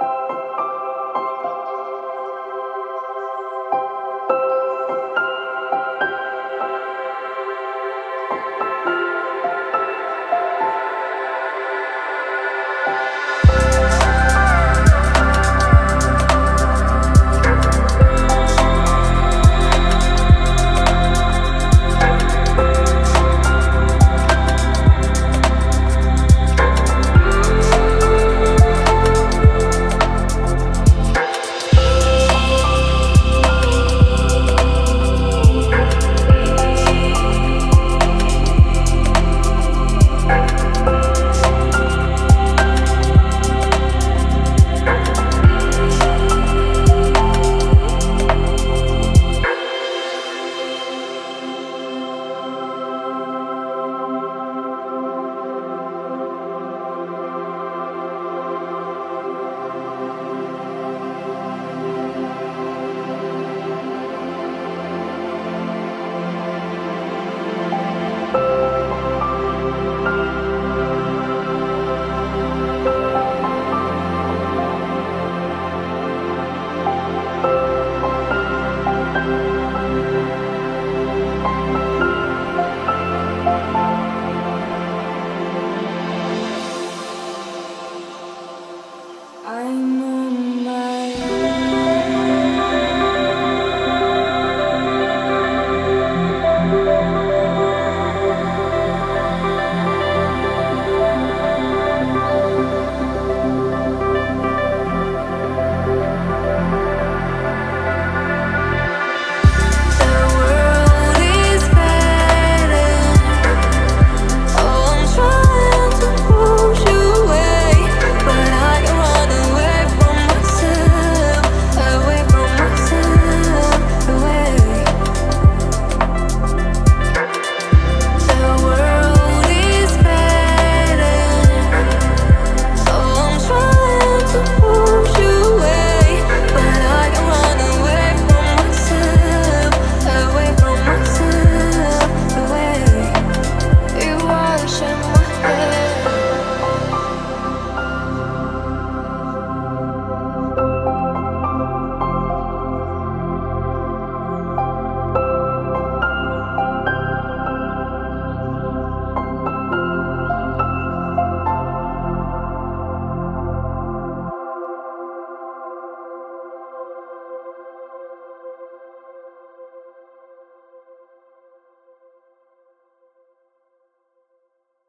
Bye.